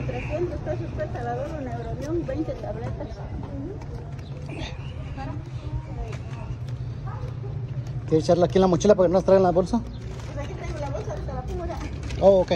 300 pesos cuesta la dona Neurobión, 20 tabletas. ¿Quieres echarla aquí en la mochila para que no las traigan en la bolsa? Pues aquí tengo la bolsa, ahorita la pongo. Oh. Ok.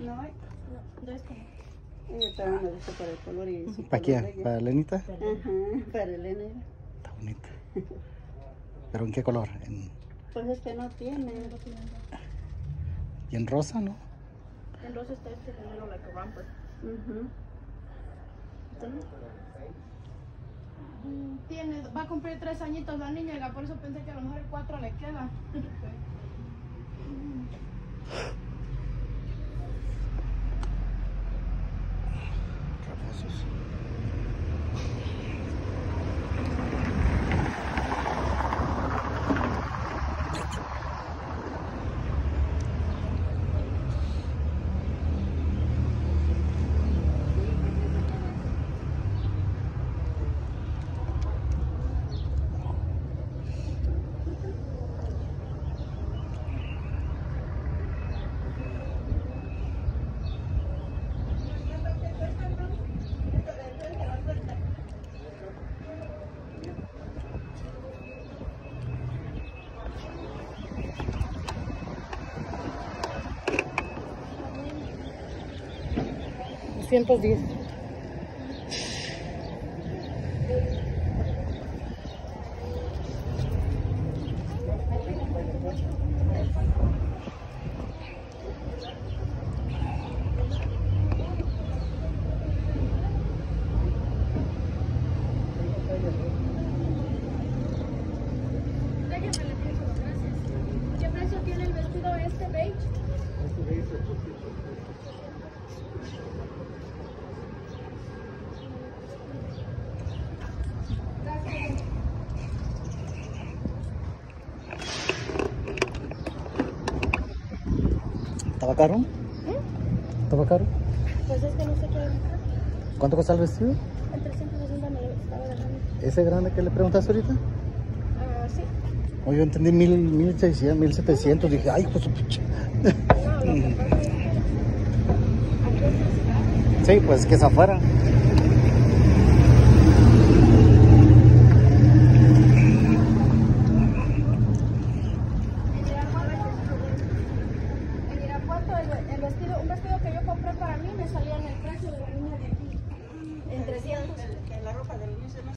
No. No, es como. Ella está dando esto para el color y su ¿Para quién? ¿Para Lenita? Ajá, para Elena. Está bonita. ¿Pero en qué color? ¿En, Pues es que no tiene. y en rosa, no? En rosa está este veneno like a romper. Mm, Tiene, va a cumplir tres añitos la niña, por eso pensé que a lo mejor el cuatro le queda. 210. ¿Estaba caro? ¿Estaba caro? Pues es que no sé qué. ¿Cuánto cuesta el vestido? El 360 me estaba dejando. ¿Ese grande que le preguntaste ahorita? Ah, sí. O yo entendí mil, mil seiscientos, mil setecientos. Dije, ay, pues su es Sí, pues que es afuera.